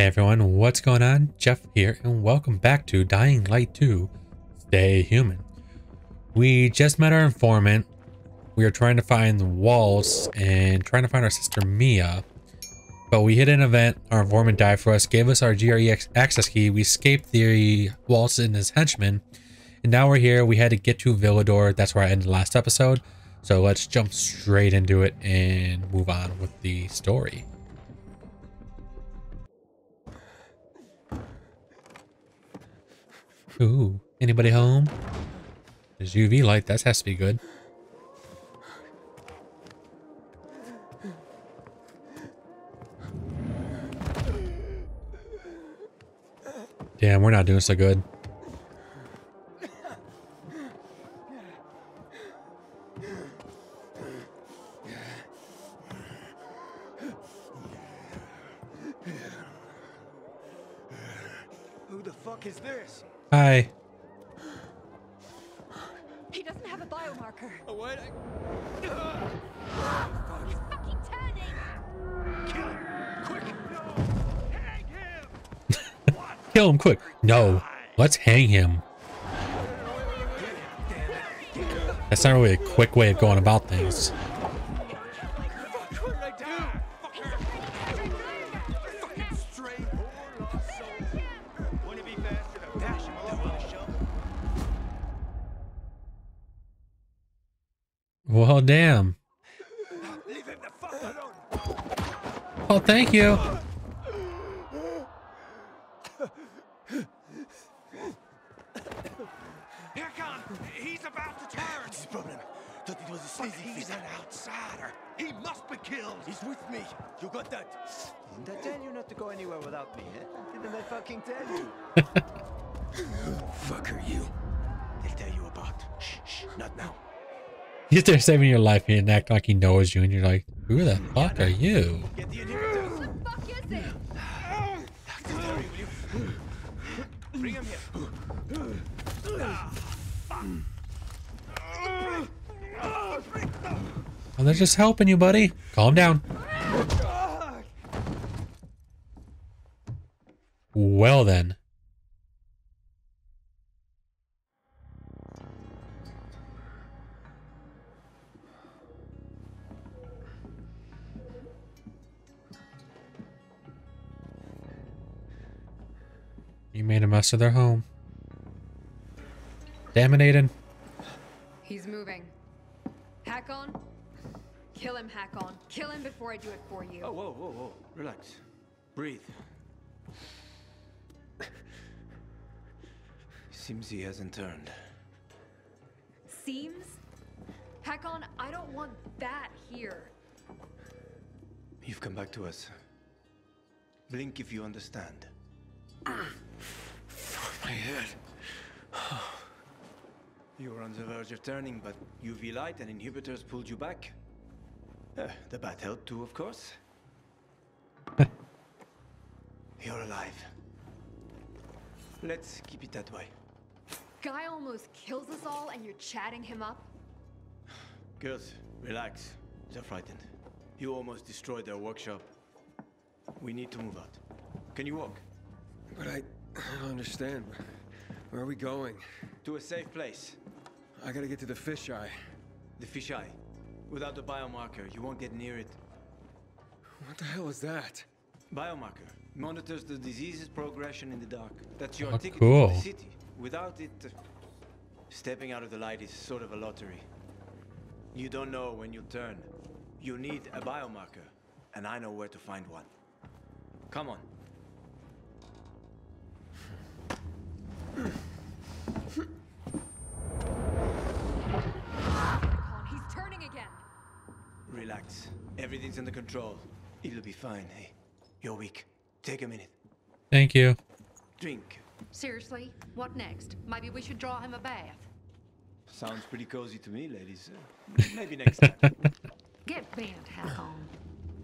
Hey everyone, what's going on? Jeff here, and welcome back to Dying Light 2 Stay Human. We just met our informant. We are trying to find the walls and trying to find our sister Mia. But we hit an event, our informant died for us, gave us our GRE access key, we escaped the Waltz and his henchmen, and now we're here. We had to get to Villedor. That's where I ended the last episode. So let's jump straight into it and move on with the story. Ooh, anybody home? There's UV light, that has to be good. Damn, we're not doing so good. Hi. He doesn't have a biomarker. Oh, what? He's fucking turning! Kill him! Quick! No! Hang him! Kill him quick. No, let's hang him. That's not really a quick way of going about things. Well, damn. Leave him the fuck alone! Oh, thank you. Here come! He's about to turn! What's his problem? Thought it was a sleazy He's an outsider! He must be killed! He's with me! You got that? Didn't I tell you not to go anywhere without me, eh? Didn't I fucking tell you? Who the Fuck are you? They'll tell you about. Shh, shh, not now. He's there saving your life and act like he knows you, and you're like, who the fuck are you? Oh, they're just helping you, buddy. Calm down. Well then. You made a mess of their home. Damn it, Aiden. He's moving. Hakon. Kill him, Hakon. Kill him before I do it for you. Oh, whoa, whoa, whoa. Relax. Breathe. Seems he hasn't turned. Seems? Hakon, I don't want that here. You've come back to us. Blink if you understand. My head. you were on the verge of turning, but UV light and inhibitors pulled you back. Uh, the bat helped too, of course. You're alive. Let's keep it that way. Guy almost kills us all and you're chatting him up? Girls, relax. They're frightened. You almost destroyed their workshop. We need to move out. Can you walk? But I, I don't understand. Where are we going? To a safe place. I gotta get to the fisheye. The fisheye. Without the biomarker, you won't get near it. What the hell is that? Biomarker monitors the disease's progression in the dark. That's your Oh, ticket cool. to the city. Without it, uh, stepping out of the light is sort of a lottery. You don't know when you'll turn. You need a biomarker, and I know where to find one. Come on. He's turning again. Relax. Everything's under control. It'll be fine, hey? You're weak. Take a minute. Thank you. Drink. Seriously? What next? Maybe we should draw him a bath. Sounds pretty cozy to me, ladies. Uh, maybe next time. Get bent, Hakon.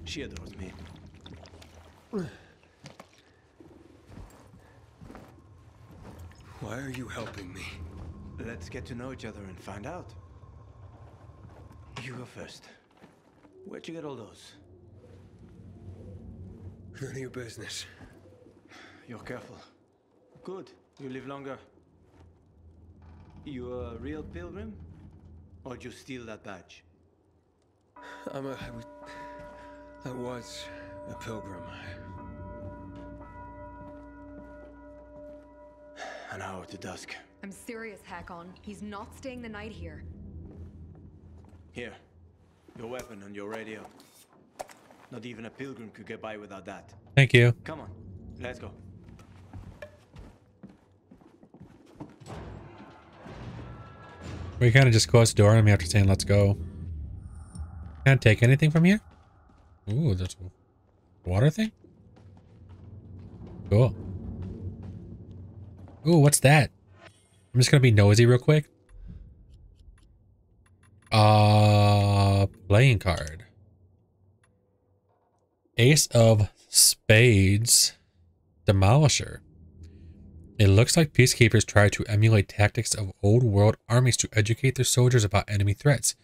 She adores me. Why are you helping me? Let's get to know each other and find out. You go first. Where'd you get all those? None of your business. You're careful. Good. You live longer. You a real pilgrim? Or would you steal that badge? I'm a. I was, I was a pilgrim. An hour to dusk. I'm serious, Hakon. He's not staying the night here. Here. Your weapon and your radio. Not even a pilgrim could get by without that. Thank you. Come on. Let's go. We kind of just closed the door on me after saying let's go. Can't take anything from here? Ooh, there's a water thing? Cool. Ooh, what's that? I'm just gonna be nosy real quick. Uh, playing card. Ace of Spades. Demolisher. It looks like peacekeepers try to emulate tactics of old world armies to educate their soldiers about enemy threats.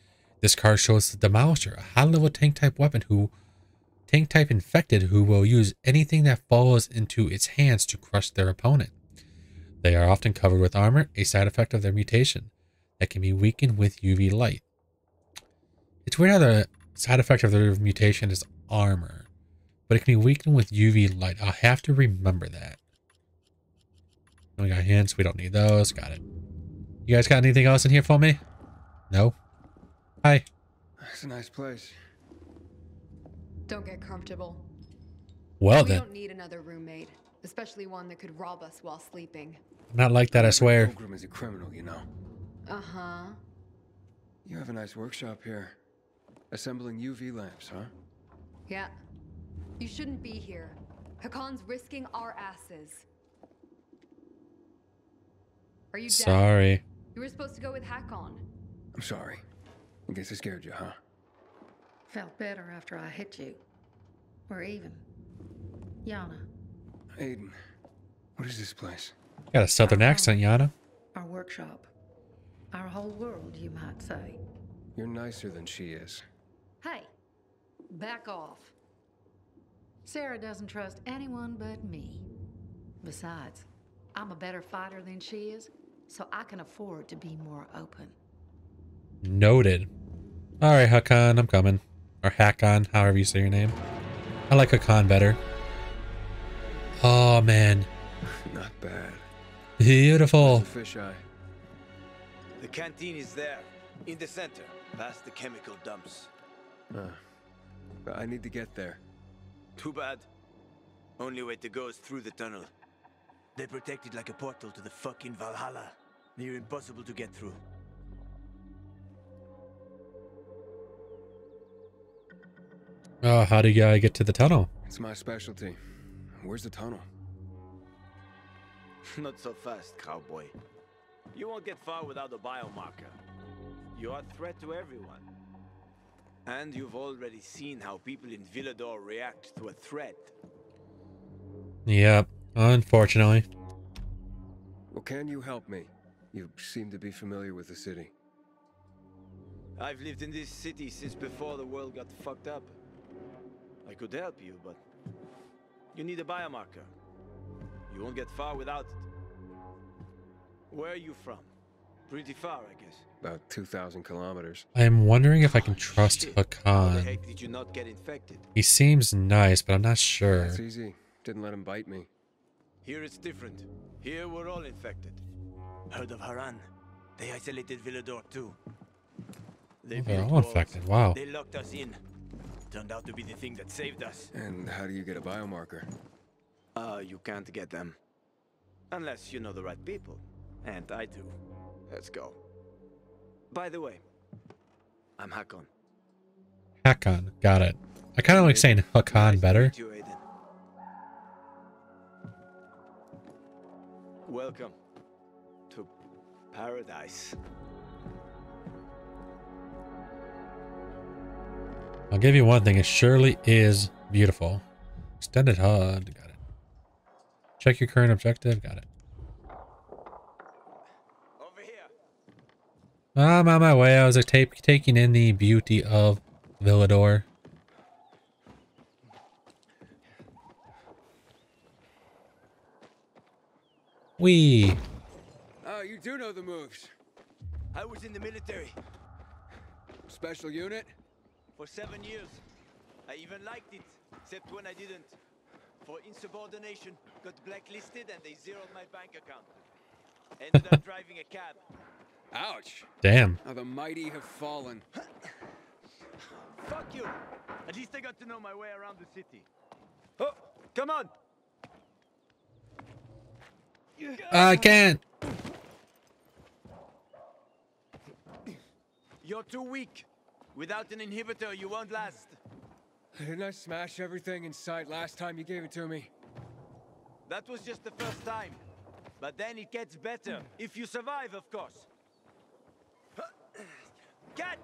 This card shows the Demolisher, a high level tank type weapon who tank type infected who will use anything that falls into its hands to crush their opponent. They are often covered with armor, a side effect of their mutation, that can be weakened with UV light. It's weird how the side effect of their mutation is armor, but it can be weakened with UV light. I'll have to remember that. We got hints. We don't need those. Got it. You guys got anything else in here for me? No? Hi. It's a nice place. Don't get comfortable. Well we then. don't need another roommate, especially one that could rob us while sleeping. I'm not like that, I swear. Pilgrim is a criminal, you know. Uh-huh. You have a nice workshop here. Assembling UV lamps, huh? Yeah. You shouldn't be here. Hakon's risking our asses. Are you dead? Sorry. You were supposed to go with Hakon. I'm sorry. I guess I scared you, huh? Felt better after I hit you. We're even. Yana, Aiden, what is this place? Got a southern accent, Yana. our workshop. Our whole world, you might say. You're nicer than she is. Hey, back off. Sarah doesn't trust anyone but me. Besides, I'm a better fighter than she is, so I can afford to be more open. Noted. Alright, Hakan, I'm coming. Or Hakon, however you say your name. I like Hakan better. Oh, man. Not bad. Beautiful. The fisheye. The canteen is there, in the center, past the chemical dumps. Uh, I need to get there. Too bad. Only way to go is through the tunnel. They protect it like a portal to the fucking Valhalla. Near impossible to get through. Oh, how do you uh, get to the tunnel? It's my specialty. Where's the tunnel? Not so fast, cowboy. You won't get far without a biomarker. You are a threat to everyone. And you've already seen how people in Villedor react to a threat. Yep, unfortunately. Well, can you help me? You seem to be familiar with the city. I've lived in this city since before the world got fucked up. I could help you, but you need a biomarker. You won't get far without it. Where are you from? Pretty far, I guess. About 2,000 kilometers. I'm wondering if I can trust Shit. How the Hakan. heck did you not get infected? He seems nice, but I'm not sure. That's easy. Didn't let him bite me. Here it's different. Here we're all infected. Heard of Harran? They isolated Villedor too. They Oh, they're all infected, wow. They locked us in. Turned out to be the thing that saved us. And how do you get a biomarker? Uh, you can't get them. Unless you know the right people. And I do. Let's go. By the way, I'm Hakon. Hakon, got it. I kind of like saying Hakon Nice better. you, Aiden. Welcome to paradise. Give you one thing, it surely is beautiful. Extended HUD, got it. Check your current objective, got it. Over here. I'm on my way. I was uh, ta- taking in the beauty of Villedor. We. Oh, you do know the moves. I was in the military Special unit? For seven years. I even liked it, except when I didn't. For insubordination, got blacklisted and they zeroed my bank account. Ended up driving a cab. Ouch. Damn. How the mighty have fallen. Fuck you! At least I got to know my way around the city. Oh, come on! I can't. You're too weak. Without an inhibitor, you won't last. Didn't I smash everything in sight last time you gave it to me? That was just the first time. But then it gets better. If you survive, of course. Catch!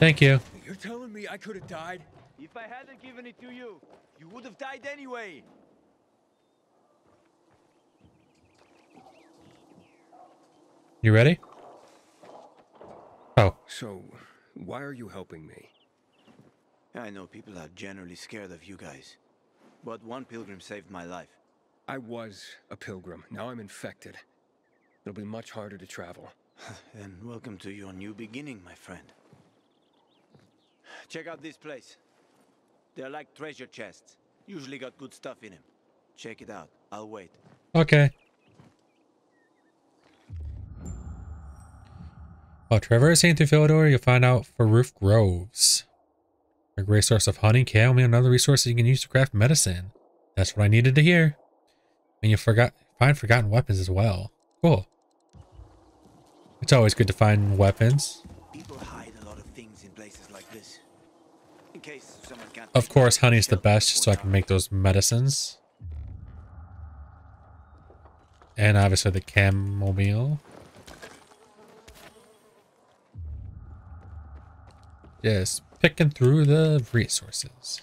Thank you. You're telling me I could have died? If I hadn't given it to you, you would have died anyway. You ready? Oh, So, why are you helping me? I know people are generally scared of you guys. But one pilgrim saved my life. I was a pilgrim. Now I'm infected. It'll be much harder to travel. Then welcome to your new beginning, my friend. Check out this place. They're like treasure chests. Usually got good stuff in them. Check it out. I'll wait. okay. Oh, While traversing through Villedor, you'll find out Farouf Groves. A great source of honey, chamomile, and other resources you can use to craft medicine. That's what I needed to hear. And you forgot find forgotten weapons as well. Cool. It's always good to find weapons. People hide a lot of things in places like this. In case someone can't. Of course, honey's the best, just so I can make those medicines. And obviously the chamomile. Just picking through the resources.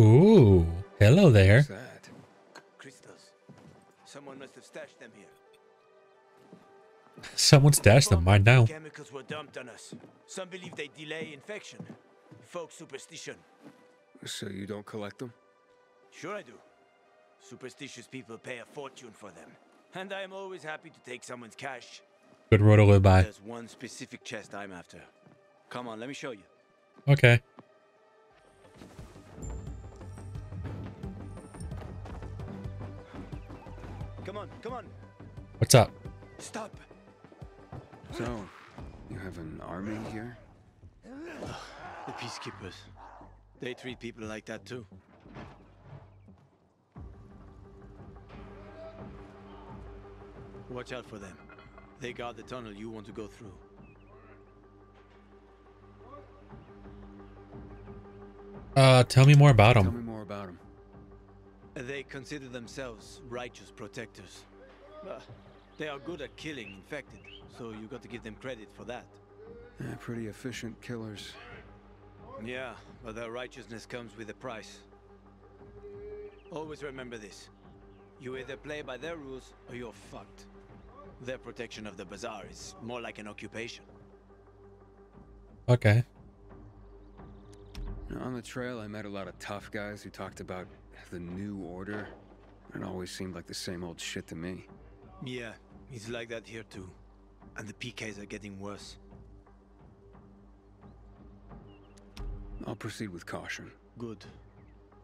Ooh, hello there. What's that? Someone must have stashed them here. Someone stashed them, mine now. Chemicals were dumped on us. Some believe they delay infection. Folk superstition. So you don't collect them? Sure I do. Superstitious people pay a fortune for them. And I am always happy to take someone's cash. Good road to live by. There's one specific chest I'm after. Come on, let me show you. Okay. Come on, come on. What's up? Stop. So, you have an army here? The peacekeepers. They treat people like that too. Watch out for them. They guard the tunnel you want to go through. Uh, tell me more about them. Tell them. me more about them. They consider themselves righteous protectors. Uh, they are good at killing infected, so you got to give them credit for that. Yeah, pretty efficient killers. Yeah, but their righteousness comes with a price. Always remember this. You either play by their rules or you're fucked. Their protection of the bazaar is more like an occupation. Okay. Now, On the trail, I met a lot of tough guys who talked about the new order. It always seemed like the same old shit to me. Yeah, it's like that here too. And the PKs are getting worse. I'll proceed with caution. Good.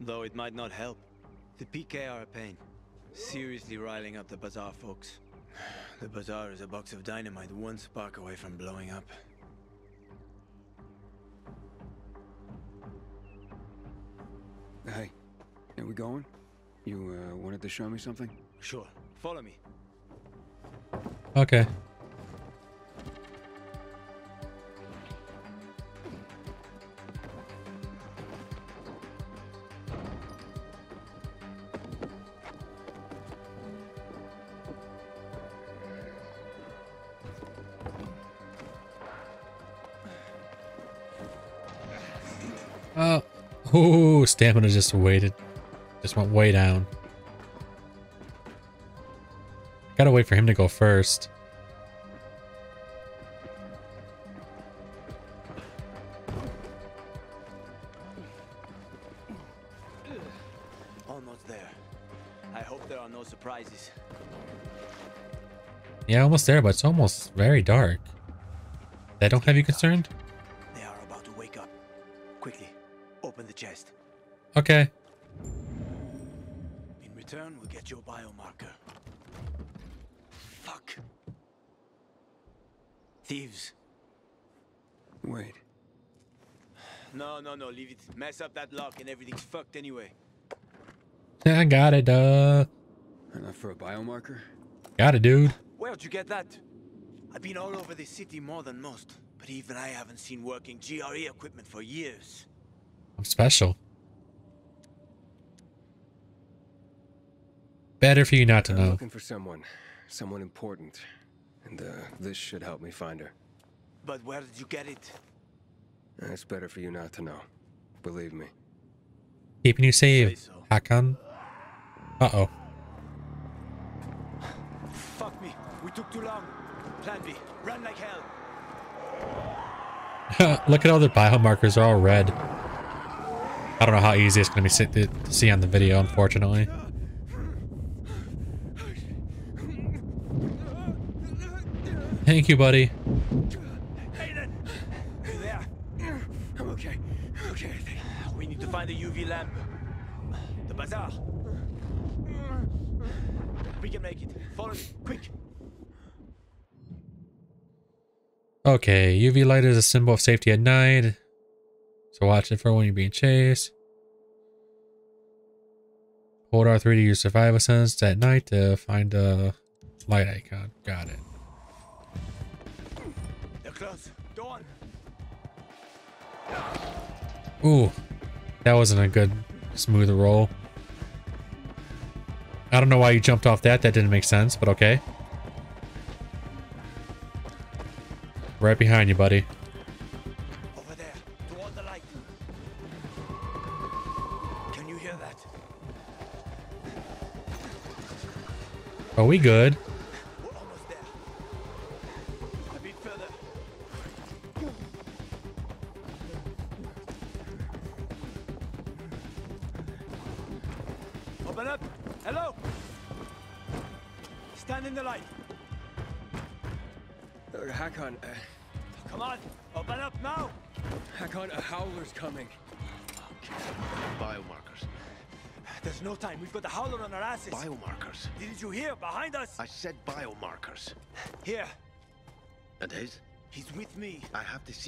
Though it might not help. The PK are a pain. Seriously riling up the bazaar folks. The bazaar is a box of dynamite one spark away from blowing up. Hey, are we going? You uh, wanted to show me something? Sure, follow me. Okay. Ooh, stamina just waited. Just went way down. Gotta wait for him to go first. Almost there. I hope there are no surprises. Yeah, almost there, but it's almost very dark. That don't have you concerned? Open the chest. Okay. In return, we'll get your biomarker. Fuck. Thieves. Wait. No, no, no, leave it. Mess up that lock and everything's fucked anyway. I got it, uh. Enough for a biomarker? Got it, dude. Where'd you get that? I've been all over the city more than most, but even I haven't seen working GRE equipment for years. I'm special. Better for you not to I'm know. looking for someone. Someone important. And uh, this should help me find her. But where did you get it? It's better for you not to know. Believe me. Keeping you safe, so. Hakon. Uh-oh. Fuck me. We took too long. Plan B. Run like hell. Look at all the biomarkers are all red. I don't know how easy it's going to be sit- to see on the video, unfortunately. Thank you, buddy. Aiden! You there? I'm okay. Okay, I think. We need to find the UV lamp. The bazaar. We can make it. Follow me. Quick. Okay, UV light is a symbol of safety at night. So watch it for when you're being chased. Hold R3 to use survival sense at night to find a light icon. Got it. They're close. On. Ooh, that wasn't a good smooth roll. I don't know why you jumped off that. That didn't make sense, but okay. Right behind you, buddy. We good?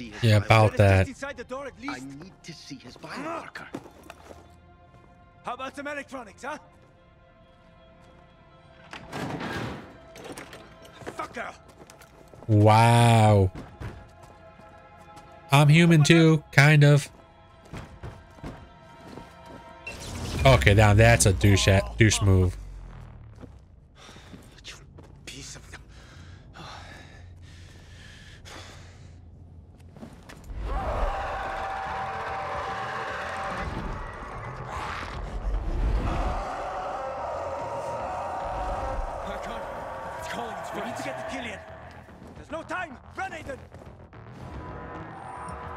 See his Yeah, about that. inside the door at I need to see his biomarker. How about some electronics, huh? Fucker! Wow. I'm human too, kind of. Okay, now that's a douche douche move.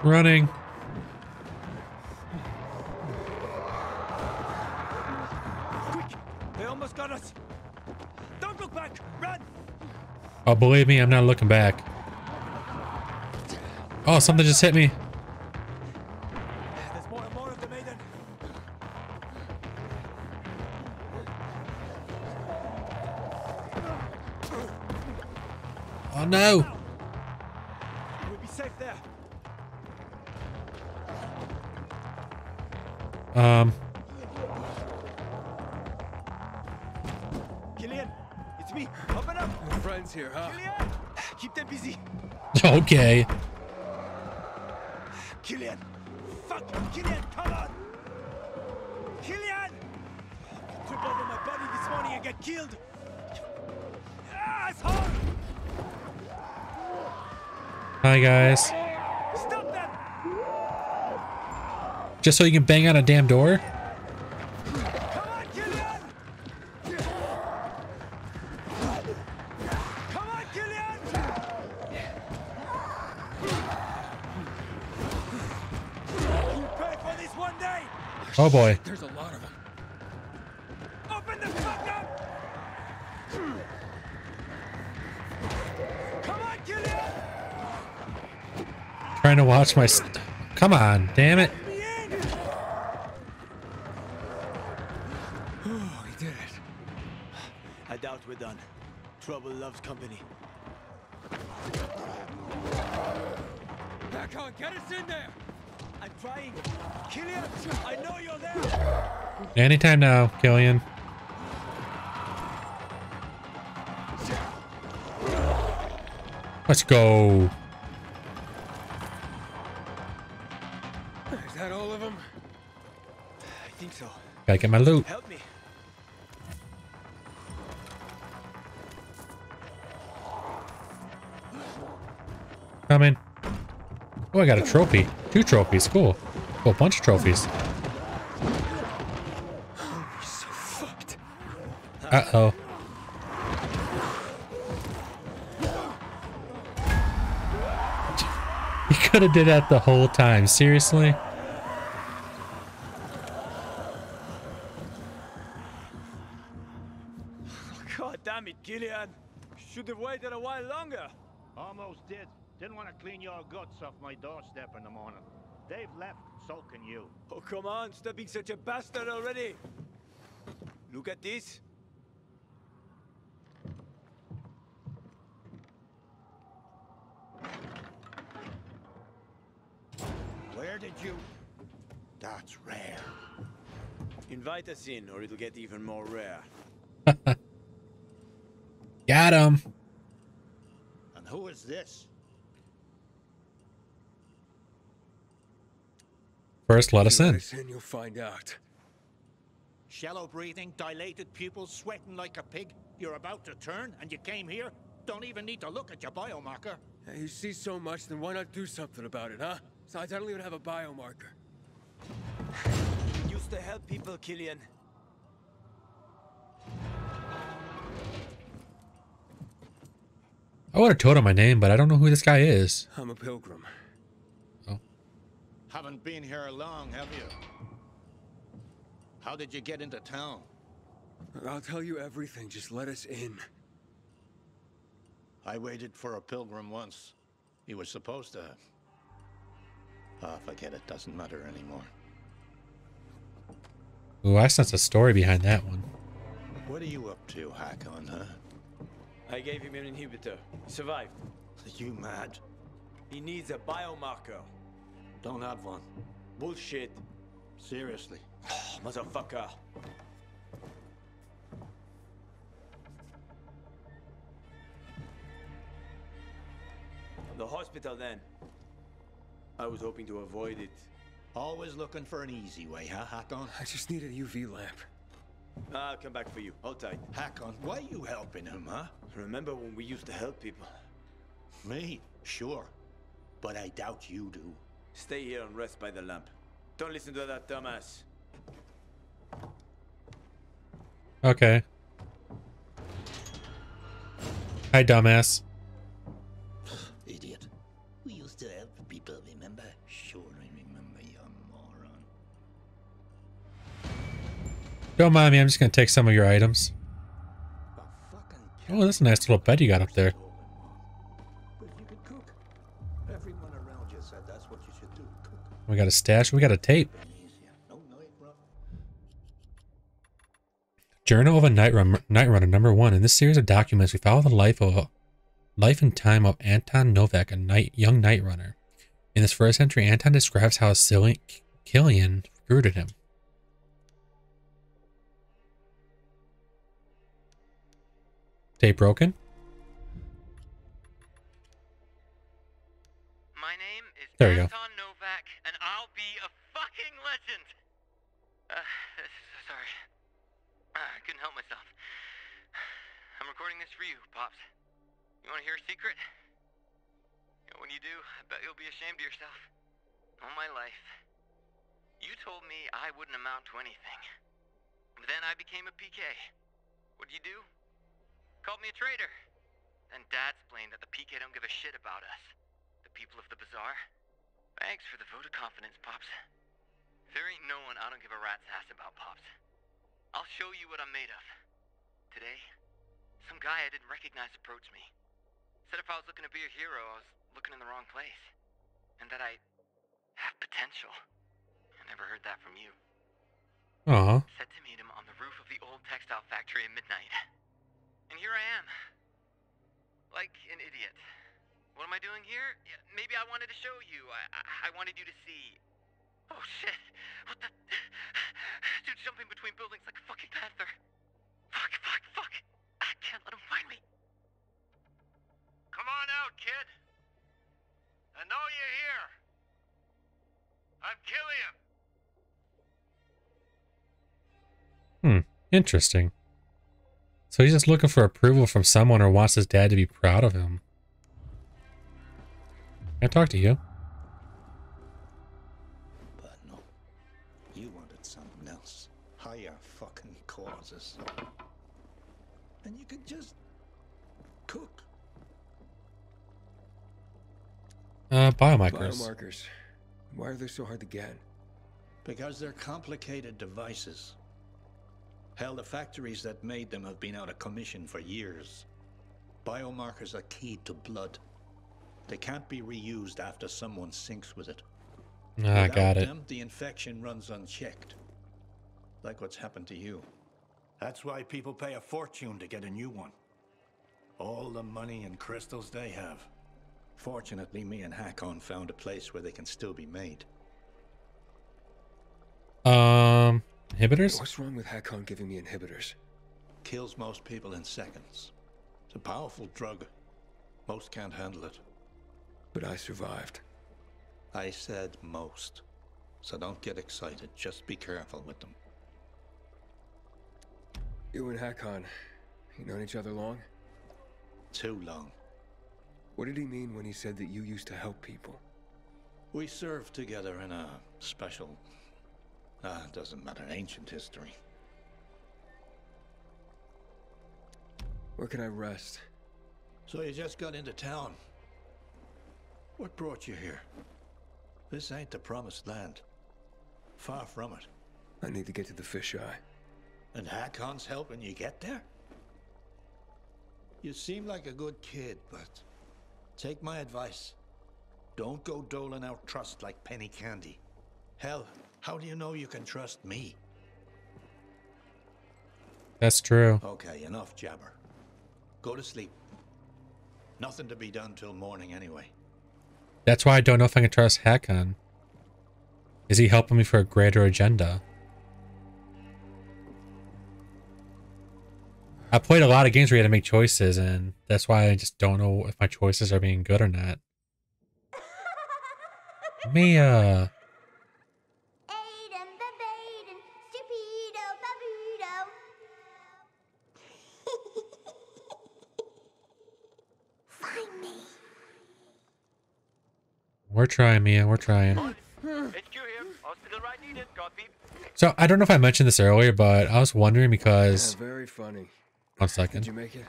Running. Quick! They almost got us. Don't look back. Run. Oh, believe me, I'm not looking back. Oh, something just hit me. There's more and more of them, Aiden. Oh no. Okay. Killian. Fuck. Killian, come on. Killian. Trip over my body this morning and get killed. Asshole. Hi guys. Just so you can bang on a damn door? Oh boy. There's a lot of them. Open the fuck up! Come on, Trying to watch my. Come on, damn it. Anytime now, Killian. Let's go. Is that all of them? I think so. Gotta get my loot. Help me. Coming. Oh, I got a trophy. Two trophies. Cool. Cool bunch of trophies. So fucked. Uh oh. He could have did that the whole time. Seriously? God damn it, Killian. Should have waited a while longer. Almost did. Didn't want to clean your guts off my doorstep in the morning. They've left, so can you. Oh, come on. Stop being such a bastard already. Look at this. Where did you... That's rare. Invite us in, or it'll get even more rare. Got him. And who is this? First, let us You in. us in, you'll find out. Shallow breathing, dilated pupils, sweating like a pig. You're about to turn, and you came here? Don't even need to look at your biomarker. Hey, you see so much, then why not do something about it, huh? Besides, I don't even have a biomarker. Used to help people, Killian. I would have told him my name, but I don't know who this guy is. I'm a pilgrim. Oh. Haven't been here long, have you? How did you get into town? I'll tell you everything, just let us in. I waited for a pilgrim once. He was supposed to... Ah, forget it. Doesn't matter anymore. Ooh, I sense a story behind that one. What are you up to, Hakon, huh? I gave him an inhibitor. He survived. You mad? He needs a biomarker. Don't have one. Bullshit. Seriously. Motherfucker. Hospital then. I was hoping to avoid it. Always looking for an easy way, huh, Hakon? I just need a UV lamp. Ah, I'll come back for you. Hold tight. Hakon, why are you helping him, huh? Remember when we used to help people? Me? Sure. But I doubt you do. Stay here and rest by the lamp. Don't listen to that dumbass. Okay. Hi, dumbass. Don't mind me, I'm just gonna take some of your items. Oh, that's a nice little bed you got up there. But you could cook. Everyone around you said that's what you should do. Cook. We got a stash, we got a tape. Easier. No night run. Journal of a Night, Run- Night Runner, number one. In this series of documents, we follow the life of life and time of Anton Novak, a night, young night runner. In this first entry, Anton describes how Cillian, Killian recruited him. Tape broken? My name is There we go. Novak, and I'll be a fucking legend. Uh, sorry. Uh, I couldn't help myself. I'm recording this for you, Pops. You want to hear a secret? When you do, I bet you'll be ashamed of yourself. All my life, you told me I wouldn't amount to anything. But then I became a PK. What'd you do? Called me a traitor. Then Dad explained that the PK don't give a shit about us the people of the bazaar. Thanks for the vote of confidence, Pops. There ain't no one I don't give a rat's ass about, Pops. I'll show you what I'm made of. Today, some guy I didn't recognize approached me. Said if I was looking to be a hero, I was looking in the wrong place. and that I have potential. I never heard that from you. Aw. Said to meet him on the roof of the old textile factory at midnight. And here I am. Like an idiot. What am I doing here? Yeah, maybe I wanted to show you. I, I, I wanted you to see. Oh shit. What the? Dude's jumping between buildings like a fucking panther. Fuck, fuck, fuck. I can't let him find me. Come on out, kid. I know you're here. I'm Killian. Hmm. Interesting. So he's just looking for approval from someone or wants his dad to be proud of him. Can I talk to you? But no. You wanted something else. Higher fucking causes. And you could just cook. Uh, biomarkers. Biomarkers. Why are they so hard to get? Because they're complicated devices. Hell, the factories that made them have been out of commission for years. Biomarkers are keyed to blood. They can't be reused after someone sinks with it. Ah, Without got it. Them, the infection runs unchecked. Like what's happened to you. That's why people pay a fortune to get a new one. All the money and crystals they have. Fortunately, me and Hakon found a place where they can still be made. Um, inhibitors? What's wrong with Hakon giving me inhibitors? Kills most people in seconds. It's a powerful drug. Most can't handle it. But I survived. I said most. So don't get excited. Just be careful with them. You and Hakon, you known each other long? Too long. What did he mean when he said that you used to help people? We served together in a special. Ah, doesn't matter. Ancient history. Where can I rest? So you just got into town. What brought you here? This ain't the promised land. Far from it. I need to get to the fisheye. And Hakon's helping you get there? You seem like a good kid, but take my advice. Don't go doling out trust like penny candy. Hell, how do you know you can trust me? That's true. Okay, enough jabber. Go to sleep. Nothing to be done till morning anyway. That's why I don't know if I can trust Hakon. Is he helping me for a greater agenda? I played a lot of games where you had to make choices, and that's why I just don't know if my choices are being good or not. Mia. Aiden, babaden, stupido, babudo. Find me. We're trying, Mia. We're trying. HQ here. Hospital right needed. Copy. So I don't know if I mentioned this earlier, but I was wondering because Yeah, very funny. one Did you make it?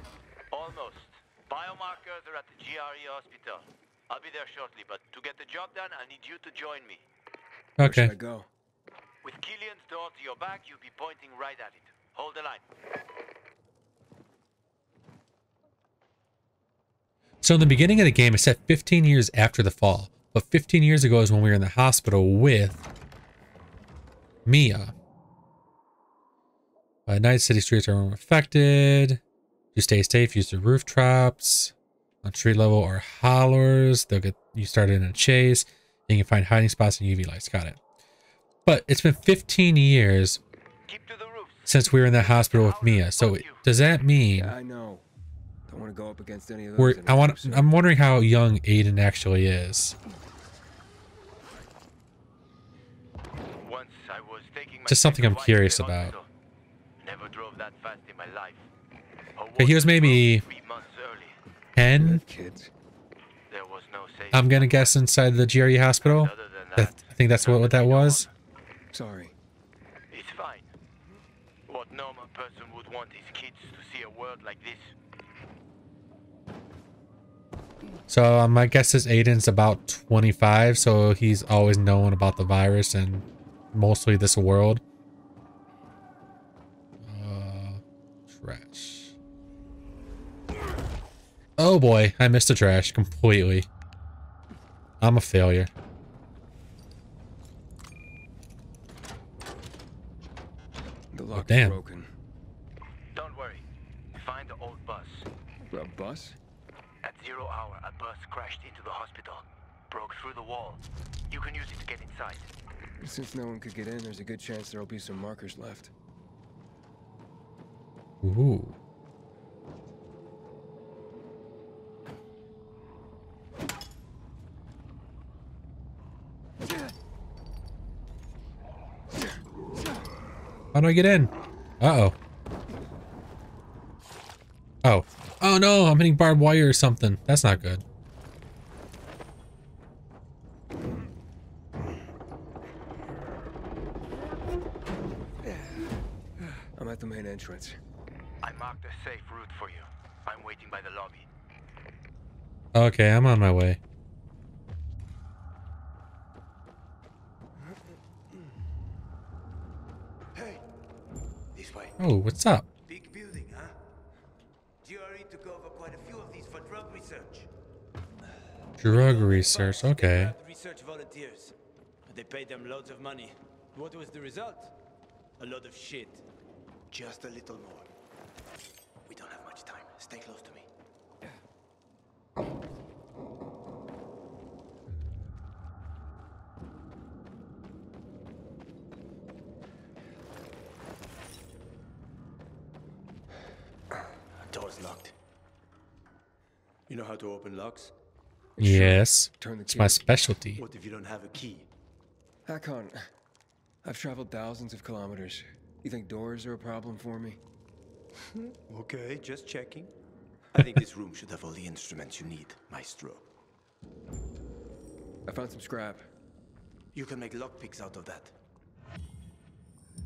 Almost. Biomarkers are at the GRE hospital. I'll be there shortly, but to get the job done, I need you to join me. Okay. Where should Okay. I go? With Killian's door to your back, you'll be pointing right at it. Hold the line. So in the beginning of the game, it set 15 years after the fall, but 15 years ago is when we were in the hospital with Mia. Uh, night city streets are affected. You stay safe. Use the roof traps on street level or hollers. They'll get you started in a chase. You can find hiding spots and UV lights. Got it. But it's been 15 years Keep to the roofs. since we were in the hospital with Mia. So does that mean Yeah, I know. Don't want to go up against any of those. I want. soon. I'm wondering how young Aiden actually is. Just something I'm curious about. hospital. Never drove that fast in my life. Okay, he was maybe drove three months early. 10. Kids. There was no safe I'm gonna guess inside the GRE hospital. That, that, I think that's what, what that was. Sorry. It's fine. What normal person would want his kids to see a world like this? So um, my guess is Aiden's about 25, so he's always known about the virus and mostly this world. Uh, trash. Oh boy, I missed the trash completely. I'm a failure. The lock's damn. broken. Don't worry. Find the old bus. A bus? At zero hour, a bus crashed into the hospital. Broke through the wall. You can use it to get inside. Since no one could get in, there's a good chance there'll be some markers left. Ooh. How do I get in? Uh-oh. Oh. Oh no, I'm hitting barbed wire or something. That's not good. I'm at the main entrance. I marked a safe route for you. I'm waiting by the lobby. Okay, I'm on my way. Hey, this way. Oh, what's up? Big building, huh? GRE took over quite a few of these for drug research. Drug research, okay. Research volunteers. They paid them loads of money. What was the result? A lot of shit. Just a little more. We don't have much time. Stay close to open locks? Yes. Turn the It's key. my specialty. What if you don't have a key? Hakon, I've traveled thousands of kilometers. You think doors are a problem for me? Okay, just checking. I think this room should have all the instruments you need, Maestro. I found some scrap. You can make lockpicks out of that.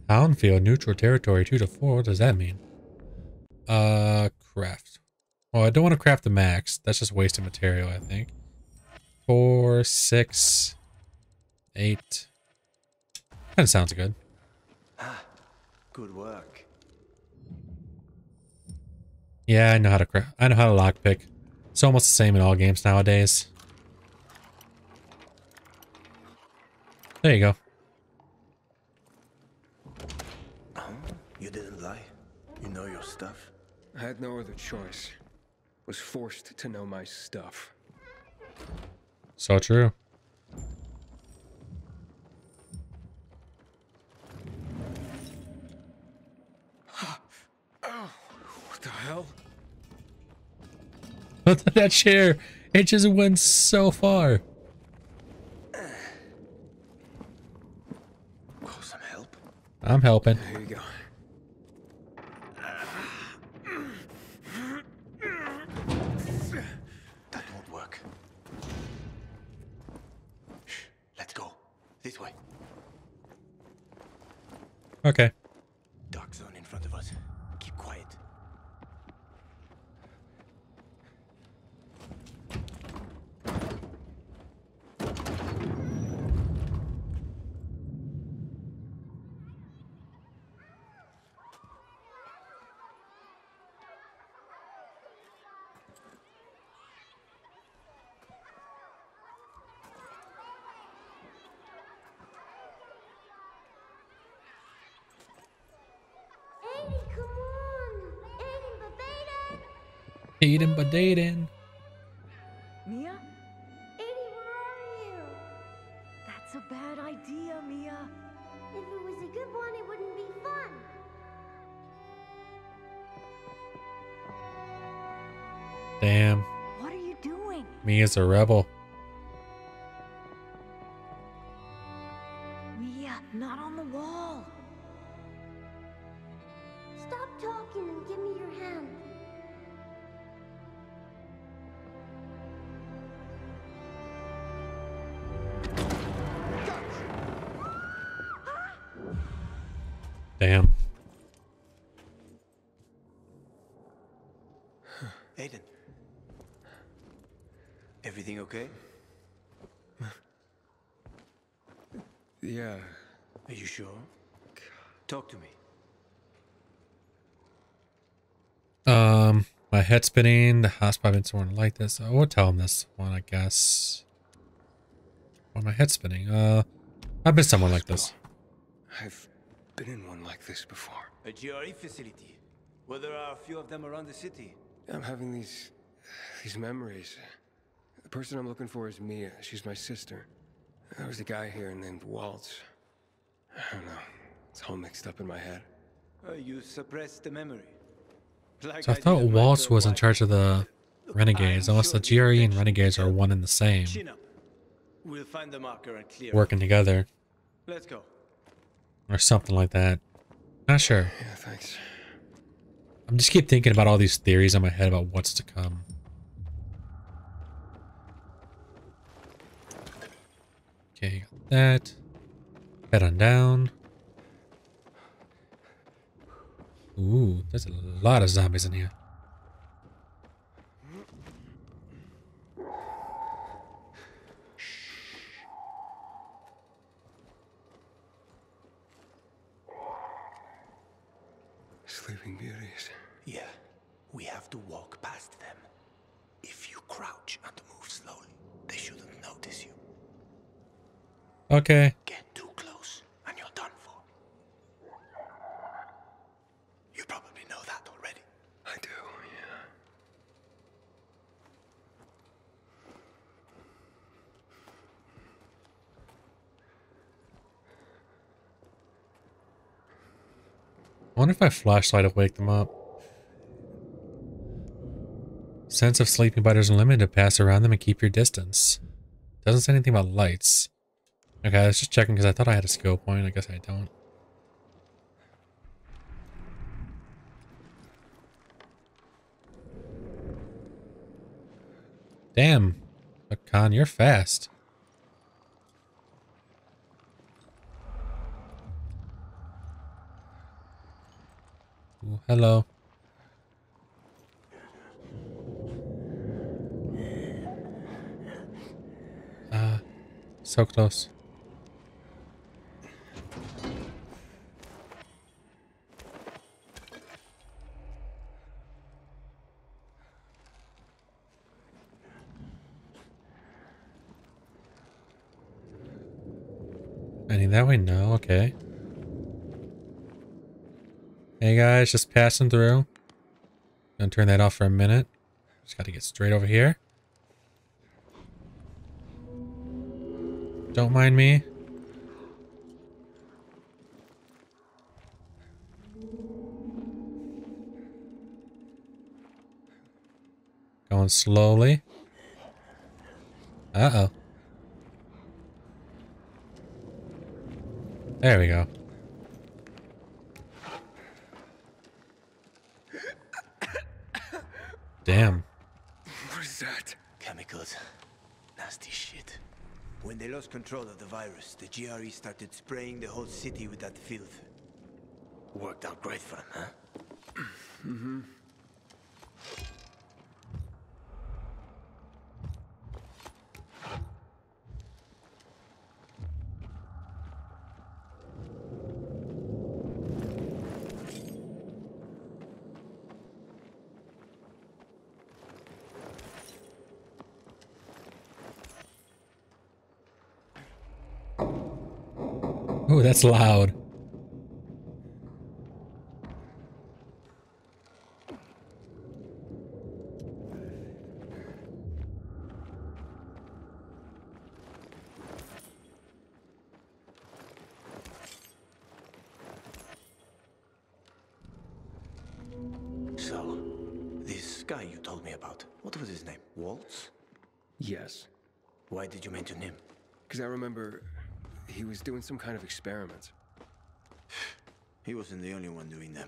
Townfield, neutral territory, 2 to 4. What does that mean? Uh, craft. Well, I don't want to craft the max. That's just wasted material, I think. Four, six, eight. Kind of sounds good. Ah, good work. Yeah, I know how to craft. I know how to lockpick. It's almost the same in all games nowadays. There you go. Oh, you didn't lie. You know your stuff. I had no other choice. Was forced to know my stuff. So true. What the hell? That chair. It just went so far. Call some help. I'm helping. Here you go. Okay. Dark zone in front of us. Keep quiet. Aiden, come on! Aiden, Babaden! Aiden Badaden. Mia? Aiden, where are you? That's a bad idea, Mia. If it was a good one, it wouldn't be fun. Damn. What are you doing? Me as a rebel. Head spinning. The house probably someone like this. I will tell him this one, I guess. Why my head spinning? Uh, I've been someone like this. I've been in one like this before. A GRE facility. Well, there are a few of them around the city. I'm having these these memories. The person I'm looking for is Mia. She's my sister. There was a guy here named Waltz. I don't know. It's all mixed up in my head. Uh, you suppressed the memory. Like So I thought did Waltz was in charge of the Renegades, unless the GRE and Renegades are one and the same, We'll find the marker and clear. it. working together, Let's go. or something like that. Not sure. Yeah, thanks. I'm just keep thinking about all these theories in my head about what's to come. Okay, got that. Head on down. Ooh, there's a lot of zombies in here. Sleeping Beauties. Yeah, we have to walk past them. If you crouch and move slowly, they shouldn't notice you. Okay. Get too close, and you're done for. You probably know that already. I do, yeah. I wonder if my flashlight will wake them up. Sense of sleeping biters unlimited. Pass around them and keep your distance. Doesn't say anything about lights. Okay, I was just checking because I thought I had a skill point. I guess I don't. Damn. Khan, you're fast. Ooh, hello. Ah, so close. Any that way? No, okay. Hey guys, just passing through. Gonna turn that off for a minute. Just gotta get straight over here. Don't mind me. Going slowly. Uh-oh. There we go. Damn. What is that? Chemicals. Nasty shit. When they lost control of the virus, the GRE started spraying the whole city with that filth. Worked out great for them, huh? Mm-hmm. That's loud. Doing some kind of experiment. He wasn't the only one doing them.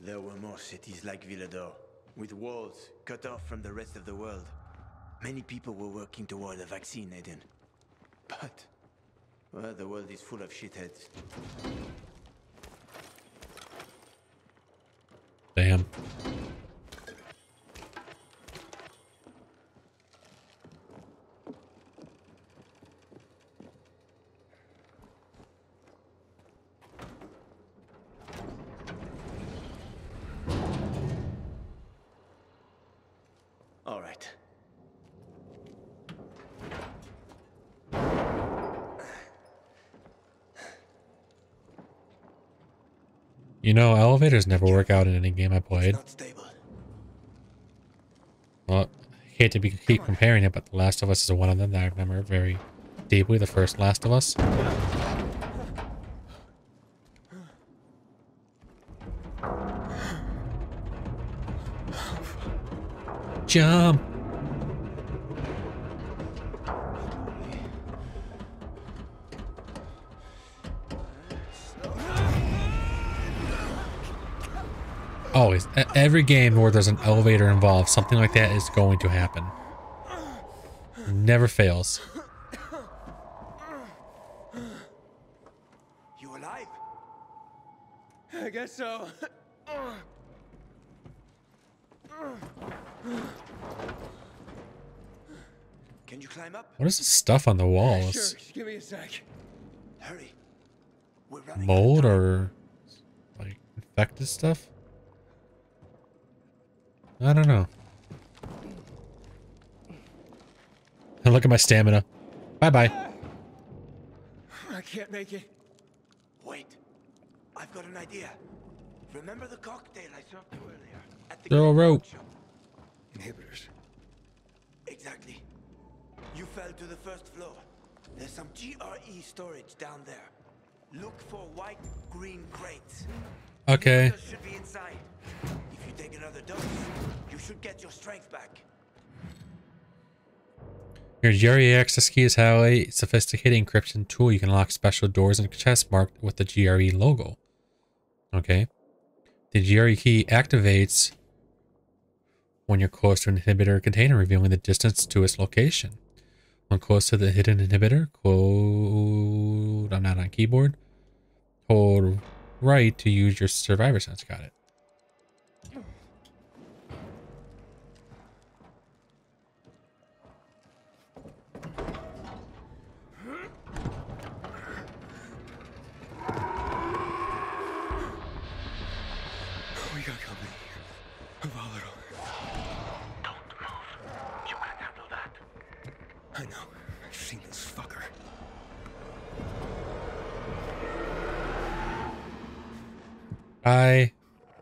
There were more cities like Villedor, with walls cut off from the rest of the world. Many people were working toward a vaccine, Aiden. But, well, the world is full of shitheads. All right. You know, elevators never work out in any game I played. Well, I hate to be, keep comparing it, but The Last of Us is one of them that I remember very deeply, the first Last of Us. Jump! Always. Every game where there's an elevator involved, something like that is going to happen. Never fails. You alive? I guess so. Can you climb up? What is this stuff on the Sure, walls? just give me a sec. Hurry. We're running. Mold or like infected stuff? I don't know. And look at my stamina. Bye bye. I can't make it. Wait. I've got an idea. Remember the cocktail I served you earlier? At the Throw a rope. Inhibitors. Fell to the first floor. There's some GRE storage down there. Look for white green crates. Okay. Should be inside. If you take another dose, you should get your strength back. Your GRE access key is how a sophisticated encryption tool you can lock special doors and chests marked with the GRE logo. Okay. The GRE key activates when you're close to an inhibitor container, revealing the distance to its location. When close to the hidden inhibitor, hold, I'm not on keyboard, hold right to use your survivor sense. Got it. Bye.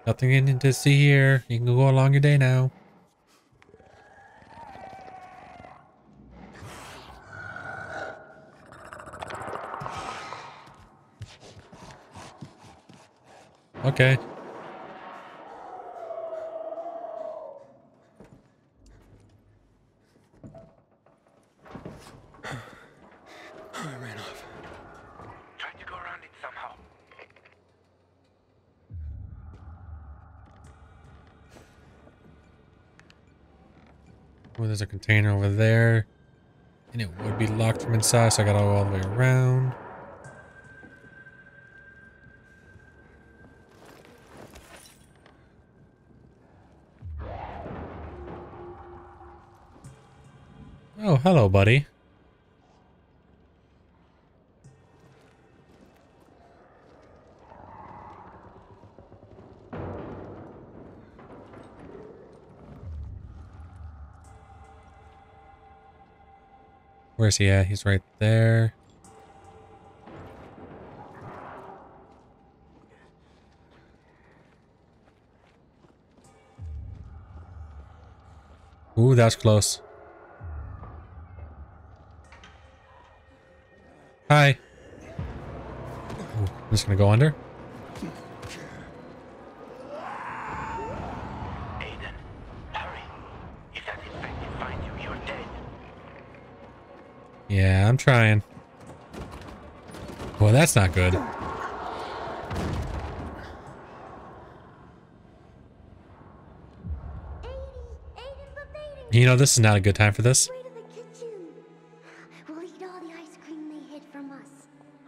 Nothing in to see here. You can go along your day now. Okay. I ran off. Try to go around it somehow. Oh, there's a container over there. And it would be locked from inside, so I gotta go all the way around. Oh, hello, buddy. Where's he at? He's right there. Ooh, that's close. Hi. Ooh, I'm just gonna go under. Aiden, hurry. If that infected finds you, you're dead. Yeah, I'm trying. Well, that's not good. You know, this is not a good time for this. We'll eat all the ice cream they hid from us.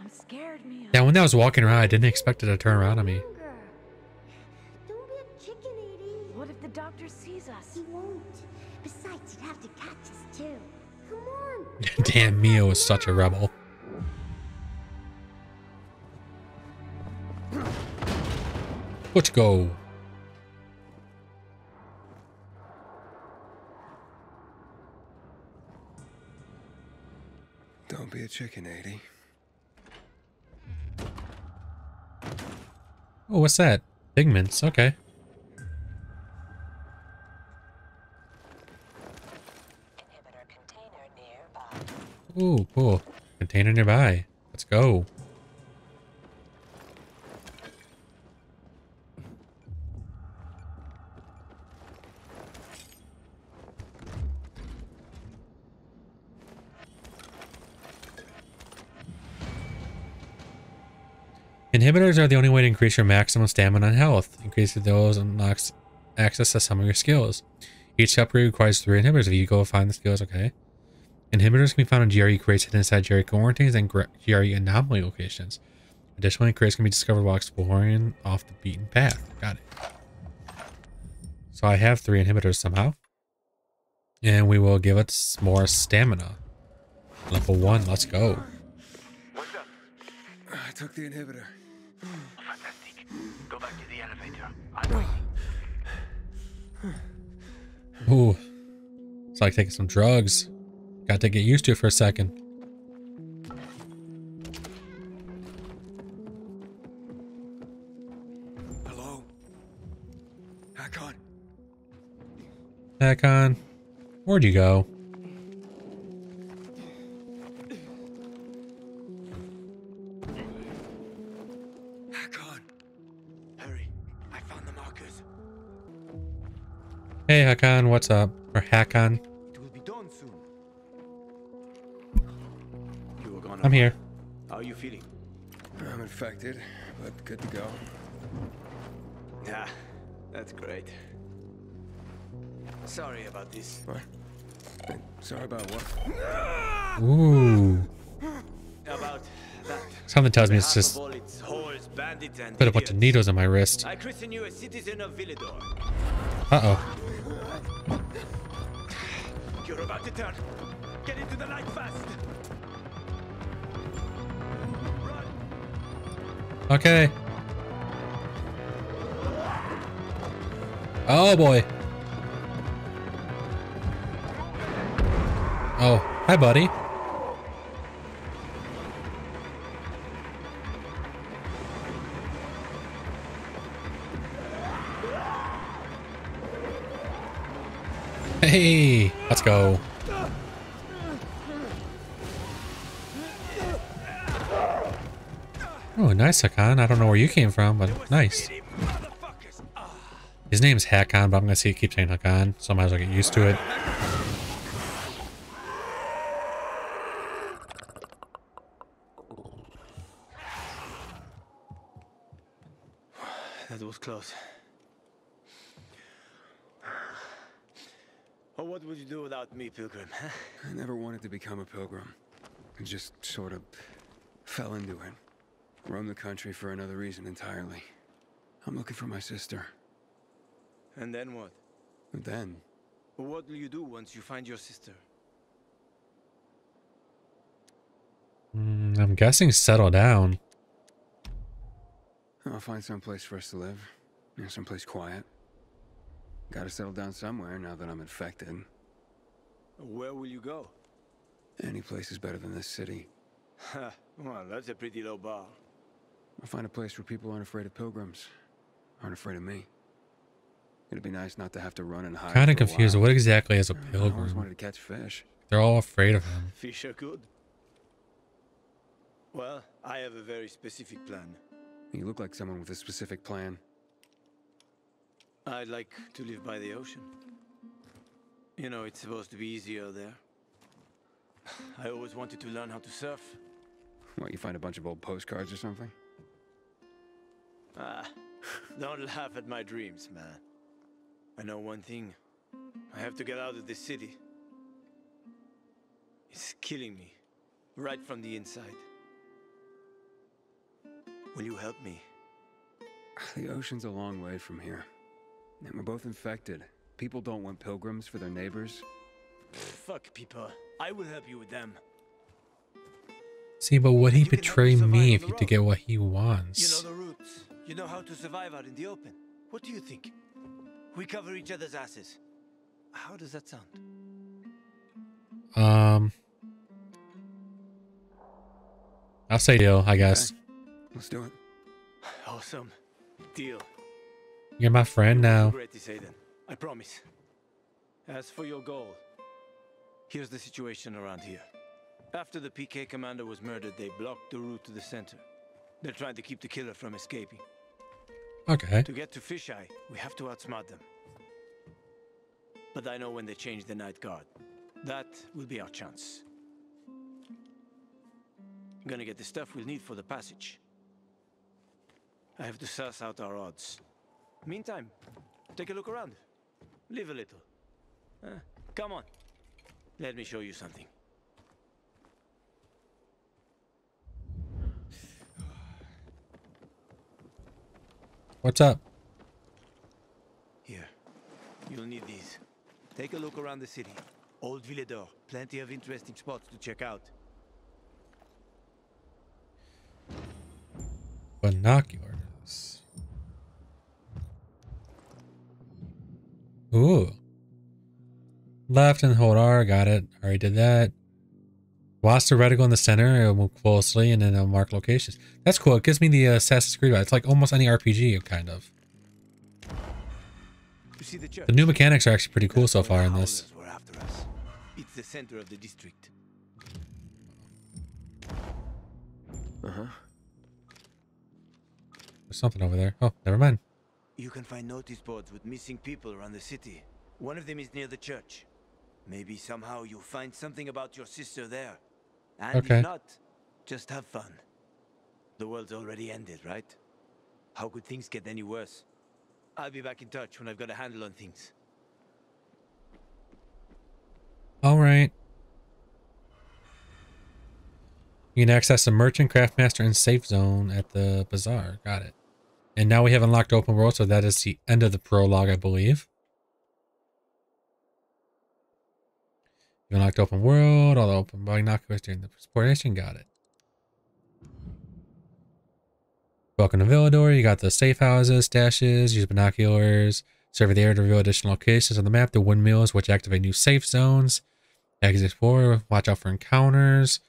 I'm scared, Mia. Yeah, when I was walking around, I didn't expect it to turn around on me. Damn, Mio is such a rebel. Let's go. Don't be a chicken, Aiden. Oh, what's that? Pigments, okay. Container nearby. Let's go. Inhibitors are the only way to increase your maximum stamina and health. Increasing those unlocks access to some of your skills. Each upgrade requires three inhibitors. If you go find the skills, okay. Inhibitors can be found in GRE crates hidden inside GRE quarantines and gr- GRE anomaly locations. Additionally, crates can be discovered while exploring off the beaten path. Got it. So I have three inhibitors somehow. And we will give it more stamina. Level one, let's go. I took the inhibitor. Fantastic. Go back to the elevator. I'll wait. Ooh. It's like taking some drugs. Got to get used to it for a second. Hello? Hakon? Hakon, where'd you go? Hakon? Hurry. I found the markers. Hey Hakon, what's up? Or Hakon. I'm here. How are you feeling? I'm infected, but good to go. Yeah, that's great. Sorry about this. What? Sorry about what? Ooh. About that. Something tells me it's just of its whores, and put a bunch of needles on my wrist. I christen you a citizen of Villedor. Uh-oh. You're about to turn. Get into the light fast. Okay. Oh boy. Oh, hi buddy. Hey, let's go. Oh, nice Hakon. I don't know where you came from, but nice. His name's Hakon, but I'm gonna see it keep saying Hakon, so I might as well get used to it. That was close. Oh, what would you do without me, Pilgrim? huh? I never wanted to become a pilgrim. I just sort of fell into it. Roamed the country for another reason entirely. I'm looking for my sister. And then what? Then, What will you do once you find your sister? Mm, I'm guessing settle down. I'll find some place for us to live. You know, someplace quiet. Gotta settle down somewhere now that I'm infected. Where will you go? Any place is better than this city. well, that's a pretty low bar. I'll find a place where people aren't afraid of pilgrims. Aren't afraid of me. It'd be nice not to have to run and hide. Kind of for confused. while. What exactly is a I always pilgrim? wanted to catch fish. They're all afraid of him. Fish are good. Well, I have a very specific plan. You look like someone with a specific plan. I'd like to live by the ocean. You know, it's supposed to be easier there. I always wanted to learn how to surf. What, you find a bunch of old postcards or something? Ah, don't laugh at my dreams, man. I know one thing. I have to get out of this city. It's killing me, right from the inside. Will you help me? The ocean's a long way from here. And we're both infected. People don't want pilgrims for their neighbors. Fuck people. I will help you with them. See, but would he You can help betray me if he to get what he You wants? know the routes. You know how to survive out in the open. What do you think? We cover each other's asses. How does that sound? Um, I'll say deal, I guess. Let's do it. Awesome. Deal. You're my friend now. Great to. I promise. As for your goal, here's the situation around here. After the PK commander was murdered, they blocked the route to the center. They're trying to keep the killer from escaping. Okay. To get to Fisheye, we have to outsmart them. But I know when they change the night guard. That will be our chance. I'm gonna get the stuff we'll need for the passage. I have to suss out our odds. Meantime, take a look around. Live a little. Uh, come on. Let me show you something. What's up? Here. You'll need these. Take a look around the city. Old Villedor. Plenty of interesting spots to check out. Binoculars. Ooh. Left and hold R. Got it. Already did that. Watch the reticle in the center. It'll move closely and then it'll mark locations. That's cool. It gives me the uh, Assassin's Creed. vibe. It's like almost any RPG, kind of. You see the? The new mechanics are actually pretty cool so far in this. Were after us. It's the center of the district. Uh-huh. There's something over there. Oh, never mind. You can find notice boards with missing people around the city. One of them is near the church. Maybe somehow you'll find something about your sister there. And Okay. if not, just have fun. The world's already ended, right? How could things get any worse? I'll be back in touch when I've got a handle on things. All right. You can access the merchant, craftmaster, and safe zone at the bazaar. Got it. And now we have unlocked open world, so that is the end of the prologue, I believe. You unlocked open world, all the open binoculars during the transportation. Got it. Welcome to Villedor. You got the safe houses, stashes, use binoculars, survey the area to reveal additional locations on the map, the windmills, which activate new safe zones. Exit Explorer, watch out for encounters.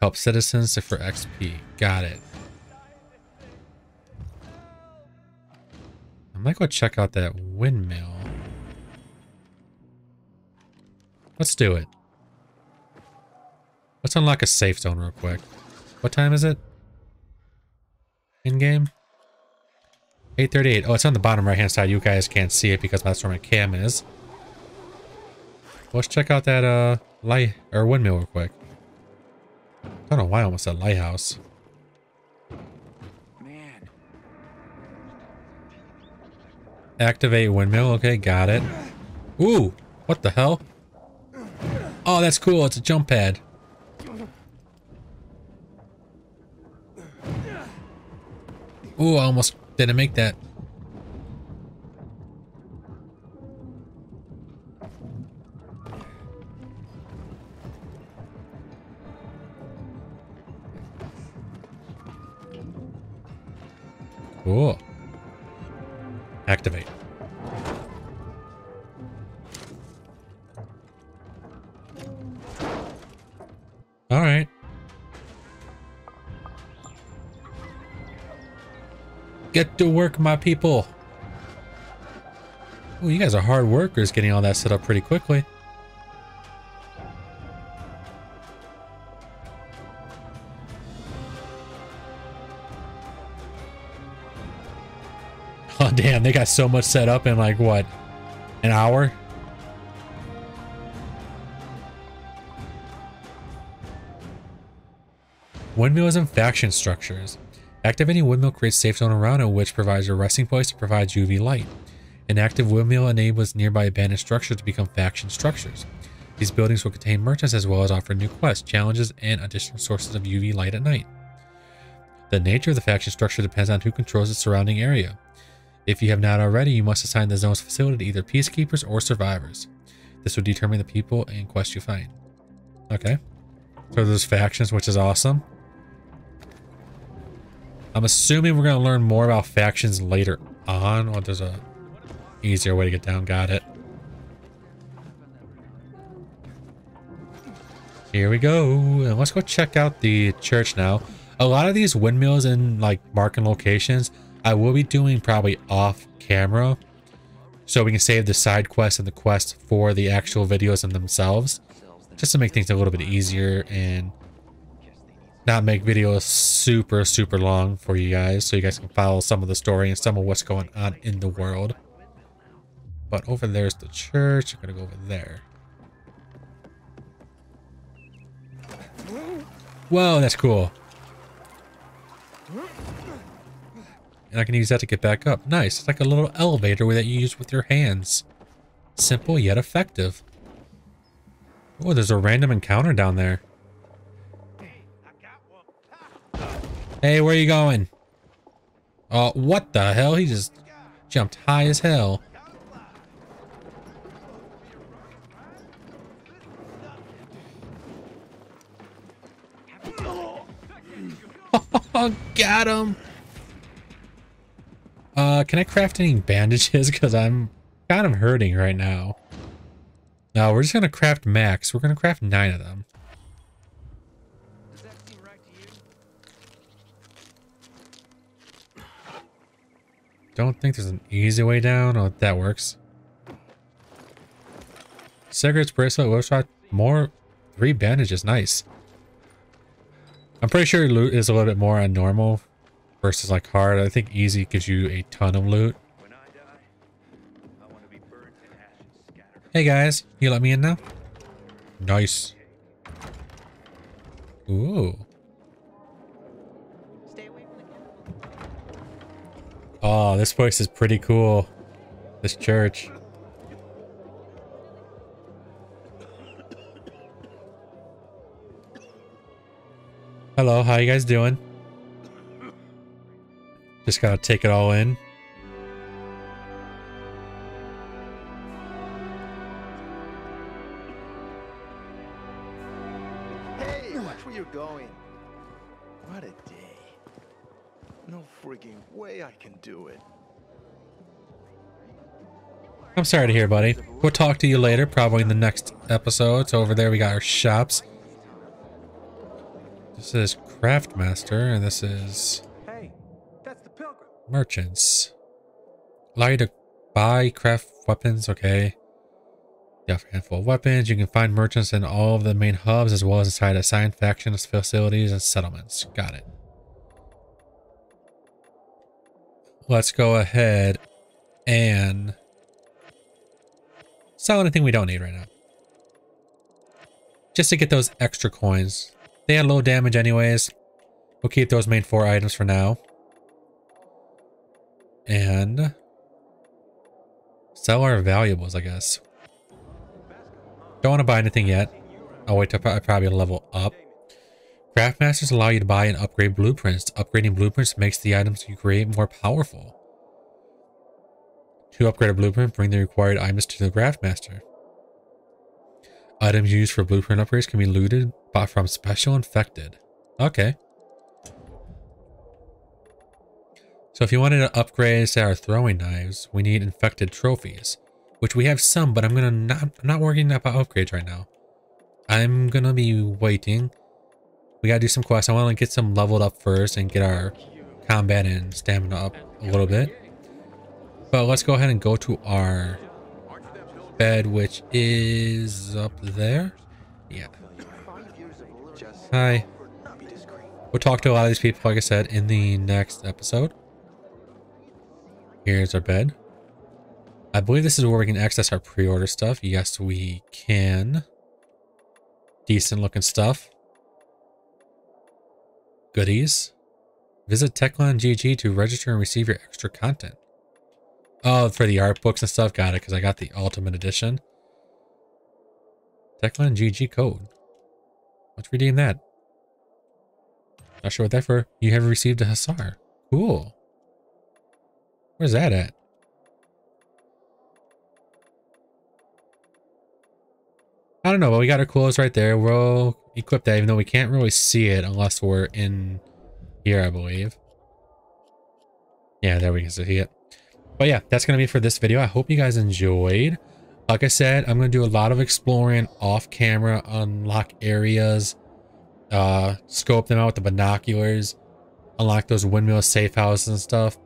Help citizens for XP. Got it. I might go check out that windmill. Let's do it. Let's unlock a safe zone real quick. What time is it? In game? 838. Oh, it's on the bottom right hand side. You guys can't see it because that's where my cam is. Let's check out that uh light or windmill real quick. I don't know why I almost said lighthouse. Man. Activate windmill. Okay, got it. Ooh, what the hell? Oh, that's cool. It's a jump pad. Ooh, I almost didn't make that. Get to work, my people. Oh, you guys are hard workers getting all that set up pretty quickly. Oh, damn. They got so much set up in like, what, an hour? Windmills and faction structures. Activating windmill creates safe zone around it, which provides a resting place to provide UV light. An active windmill enables nearby abandoned structures to become faction structures. These buildings will contain merchants as well as offer new quests, challenges, and additional sources of UV light at night. The nature of the faction structure depends on who controls the surrounding area. If you have not already, you must assign the zone's facility to either peacekeepers or survivors. This will determine the people and quests you find. Okay. So there's factions, which is awesome. I'm assuming we're going to learn more about factions later on. Oh, there's a easier way to get down. Got it. Here we go. And let's go check out the church now. A lot of these windmills and like marking locations I will be doing probably off camera so we can save the side quests and the quests for the actual videos in themselves just to make things a little bit easier and not make videos super super long for you guys so you guys can follow some of the story and some of what's going on in the world but over there's the church i'm gonna go over there whoa that's cool and I can use that to get back up. Nice. It's like a little elevator that you use with your hands. Simple yet effective. Oh, there's a random encounter down there. Hey, where are you going? Oh, what the hell? He just jumped high as hell. Got him! Uh, can I craft any bandages? Because I'm kind of hurting right now. No, we're just going to craft max. We're going to craft nine of them. I don't think there's an easy way down. Oh, that works. Cigarettes, bracelet, will shot, more, three bandages. Nice. I'm pretty sure loot is a little bit more on normal versus like hard. I think easy gives you a ton of loot. Hey guys, you let me in now? Nice. Ooh. Oh, this place is pretty cool. This church. Hello, how you guys doing? Just gotta take it all in. Way I can do it. I'm sorry to hear, buddy. We'll talk to you later, probably in the next episode. So over there we got our shops. This is Craftmaster, and this is merchants. Allow you to buy craft weapons, okay. You have a handful of weapons. You can find merchants in all of the main hubs as well as inside assigned factions, facilities, and settlements. Got it. Let's go ahead and sell anything we don't need right now. Just to get those extra coins. They had low damage anyways. We'll keep those main four items for now. And sell our valuables, I guess. Don't want to buy anything yet. I'll wait till I probably level up. Craftmasters allow you to buy and upgrade blueprints. Upgrading blueprints makes the items you create more powerful. To upgrade a blueprint, bring the required items to the craftmaster. Items used for blueprint upgrades can be looted bought from special infected. Okay. So if you wanted to upgrade, say, our throwing knives, we need infected trophies, which we have some, but I'm gonna not I'm not working about upgrades right now. I'm gonna be waiting. We gotta do some quests. I want to get some leveled up first and get our combat and stamina up a little bit. But let's go ahead and go to our bed, which is up there. Yeah. Hi. We'll talk to a lot of these people, like I said, in the next episode. Here's our bed. I believe this is where we can access our pre-order stuff. Yes, we can. Decent looking stuff. Goodies. Visit Techland GG to register and receive your extra content. Oh, for the art books and stuff. Got it, because I got the Ultimate Edition. Techland GG code. Let's redeem that. Not sure what that for. You have received a Hussar. Cool. Where's that at? I don't know, but we got our clothes right there. We'll equip that, even though we can't really see it unless we're in here, I believe. Yeah, there we can see it. But yeah, that's going to be for this video. I hope you guys enjoyed. Like I said, I'm going to do a lot of exploring off camera, unlock areas, uh, scope them out with the binoculars, unlock those windmill safe houses and stuff.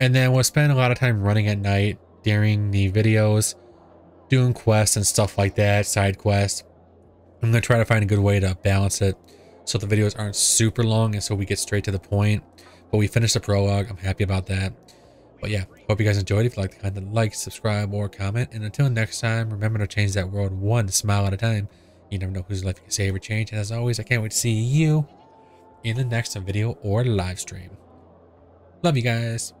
And then we'll spend a lot of time running at night during the videos, doing quests and stuff like that, side quests. I'm going to try to find a good way to balance it so the videos aren't super long and so we get straight to the point. But we finished the prologue. I'm happy about that. But yeah, hope you guys enjoyed. If you like the content, like, subscribe, or comment. And until next time, remember to change that world one smile at a time. You never know whose life you can save or change. And as always, I can't wait to see you in the next video or live stream. Love you guys.